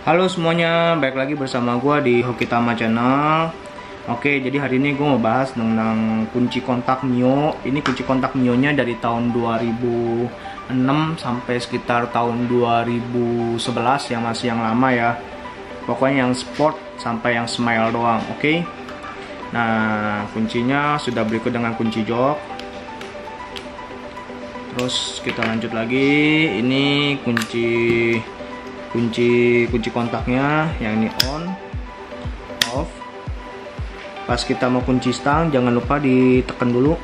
Halo semuanya, balik lagi bersama gue di Hokitama Channel. Oke, jadi hari ini gue mau bahas tentang kunci kontak Mio. Ini kunci kontak Mio-nya dari tahun 2006 sampai sekitar tahun 2011 yang masih yang lama ya. Pokoknya yang sport sampai yang smile doang, oke? Nah, kuncinya sudah berikut dengan kunci jok. Terus kita lanjut lagi, ini kunci kunci kunci kontaknya yang ini on off. Pas kita mau kunci stang jangan lupa ditekan dulu.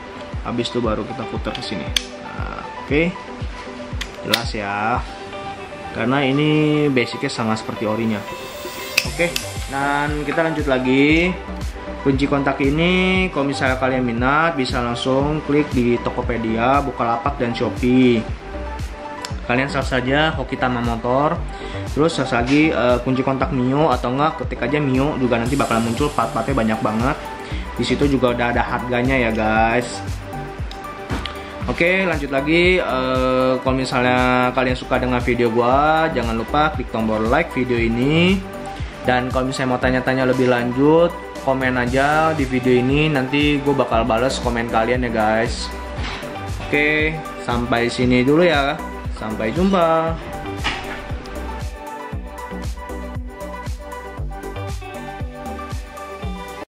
Habis itu baru kita putar ke sini. Nah, oke. Okay. jelas ya. Karena ini basicnya sama seperti orinya. Oke okay. dan kita lanjut lagi. Kunci kontak ini kalau misalnya kalian minat bisa langsung klik di Tokopedia, Bukalapak dan Shopee kalian search saja Hokitama Motor. Terus search lagi uh, kunci kontak Mio atau enggak ketik aja Mio juga nanti bakal muncul part-partnya banyak banget. Di situ juga udah ada harganya ya guys. Oke lanjut lagi uh, kalau misalnya kalian suka dengan video gua jangan lupa klik tombol like video ini. Dan kalau misalnya mau tanya-tanya lebih lanjut komen aja di video ini. Nanti gue bakal bales komen kalian ya guys. Oke sampai sini dulu ya Sampai jumpa.